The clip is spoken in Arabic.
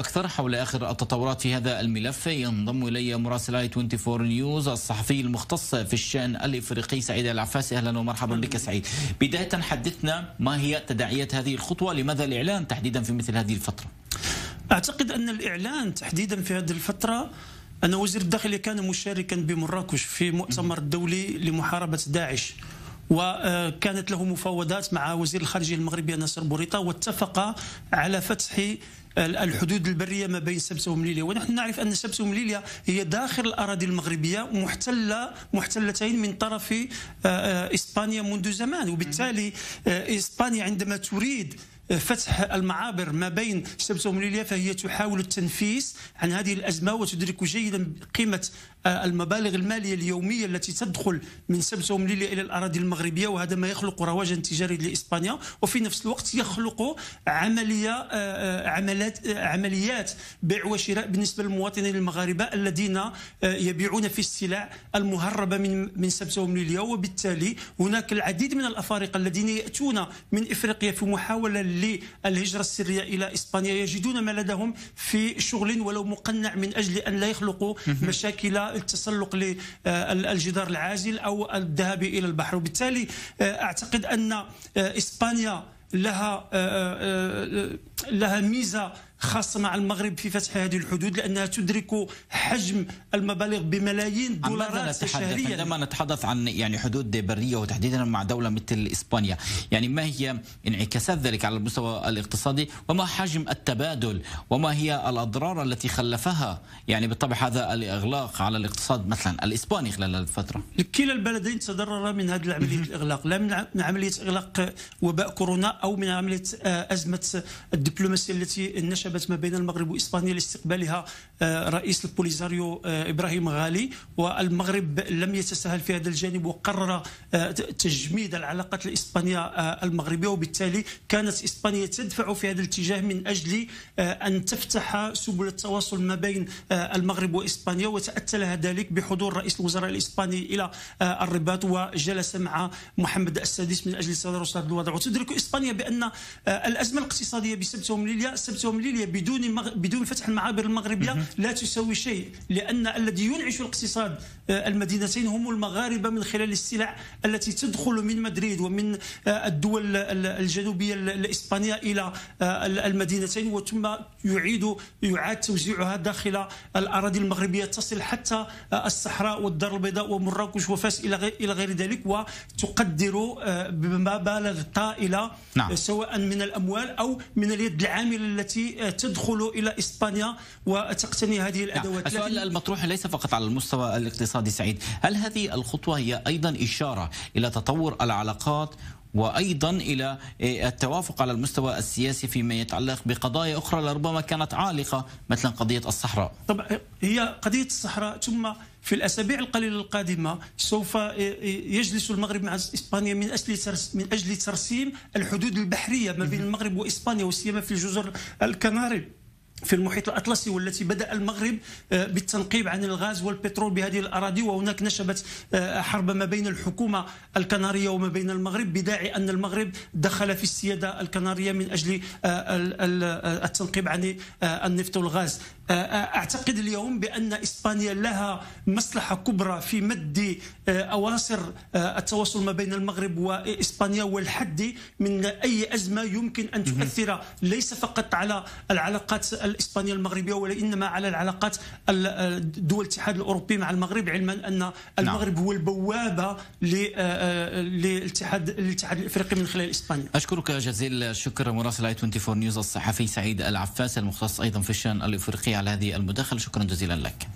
أكثر حول آخر التطورات في هذا الملف ينضم إلي مراسل آي 24 نيوز الصحفي المختص في الشأن الإفريقي سعيد العفاسي أهلا ومرحبا بك سعيد. بداية حدثنا ما هي تداعيات هذه الخطوة؟ لماذا الإعلان تحديدا في مثل هذه الفترة؟ أعتقد أن الإعلان تحديدا في هذه الفترة أن وزير الداخلية كان مشاركا بمراكش في مؤتمر دولي لمحاربة داعش وكانت له مفاوضات مع وزير الخارجية المغربي ناصر بوريطة واتفق على فتح الحدود البرية ما بين سبسة ومليليا ونحن نعرف أن سبسة ومليليا هي داخل الأراضي المغربية محتلة محتلتين من طرف آه، آه، إسبانيا منذ زمان. وبالتالي آه، إسبانيا عندما تريد فتح المعابر ما بين سبته ومليليا فهي تحاول التنفيس عن هذه الأزمة وتدرك جيدا قيمة آه، المبالغ المالية اليومية التي تدخل من سبته ومليليا إلى الأراضي المغربية وهذا ما يخلق رواجا تجاري لإسبانيا. وفي نفس الوقت يخلق عملية آه، آه، عملات عمليات بيع وشراء بالنسبة للمواطنين المغاربة الذين يبيعون في السلع المهربة من من سبته ومليليا وبالتالي هناك العديد من الأفارقة الذين يأتون من إفريقيا في محاولة للهجرة السرية إلى إسبانيا يجدون ما لديهم في شغل ولو مقنع من أجل أن لا يخلقوا مشاكل التسلق للجدار العازل أو الذهاب إلى البحر. وبالتالي أعتقد أن إسبانيا لها لها ميزة خاصة مع المغرب في فتح هذه الحدود لأنها تدرك حجم المبالغ بملايين الدولارات شهريا. عندما نتحدث عن يعني حدود برية وتحديدا مع دولة مثل إسبانيا يعني ما هي انعكاسات ذلك على المستوى الاقتصادي؟ وما حجم التبادل؟ وما هي الأضرار التي خلفها؟ يعني بالطبع هذا الإغلاق على الاقتصاد مثلا الإسباني خلال الفترة. كلا البلدين تضرر من هذه العملية الإغلاق لا من عملية إغلاق وباء كورونا أو من عملية آه، أزمة الدبلوماسية التي نشبت ما بين المغرب وإسبانيا لاستقبالها آه، رئيس البوليزاريو آه، إبراهيم غالي. والمغرب لم يتساهل في هذا الجانب وقرر آه، تجميد العلاقات الإسبانية المغربية. وبالتالي كانت إسبانيا تدفع في هذا الاتجاه من أجل أن تفتح سبل التواصل ما بين المغرب وإسبانيا. وتأتى لها ذلك بحضور رئيس الوزراء الإسباني إلى الرباط. وجلس مع محمد السادس من أجل تدارس هذا الوضع. وتدرك إسبانيا بأن الأزمة الاقتصادية بسبب ليبيا سبتهم ليبيا بدون مغ... بدون فتح المعابر المغربية لا تسوي شيء لأن الذي ينعش الاقتصاد آه، المدينتين هم المغاربة من خلال السلع التي تدخل من مدريد ومن آه، الدول الجنوبية الإسبانية إلى آه، المدينتين وثم يعيد يعاد توزيعها داخل الأراضي المغربية تصل حتى الصحراء والدار البيضاء ومراكش وفاس إلى غير إلى غير ذلك وتقدر بمبالغ طائلة نعم. سواء من الأموال أو من اليد العامله التي تدخل إلى إسبانيا وتقتني هذه الأدوات. السؤال المطروح ليس فقط على المستوى الاقتصادي سعيد. هل هذه الخطوة هي أيضا إشارة إلى تطور العلاقات وأيضا إلى التوافق على المستوى السياسي فيما يتعلق بقضايا أخرى لربما كانت عالقة مثلا قضية الصحراء. طبعا هي قضية الصحراء ثم في الأسابيع القليلة القادمة سوف يجلس المغرب مع إسبانيا من أجل من أجل ترسيم الحدود البحرية ما بين المغرب وإسبانيا وسيما في الجزر الكناري في المحيط الأطلسي والتي بدأ المغرب آه، بالتنقيب عن الغاز والبترول بهذه الأراضي وهناك نشبت آه، حرب ما بين الحكومة الكنارية وما بين المغرب بداعي أن المغرب دخل في السيادة الكنارية من أجل آه، التنقيب عن النفط والغاز. أعتقد اليوم بأن إسبانيا لها مصلحة كبرى في مد أواصر التواصل ما بين المغرب وإسبانيا والحد من أي أزمة يمكن أن تؤثر. ليس فقط على العلاقات الإسبانية المغربية وإنما على العلاقات دول الاتحاد الأوروبي مع المغرب علما أن المغرب نعم. هو البوابة للاتحاد الاتحاد الإفريقي من خلال إسبانيا. أشكرك جزيل الشكر مراسل آي 24 نيوز الصحفي سعيد العفاس المختص أيضا في الشأن الإفريقي. على هذه المداخلة. شكرا جزيلا لك.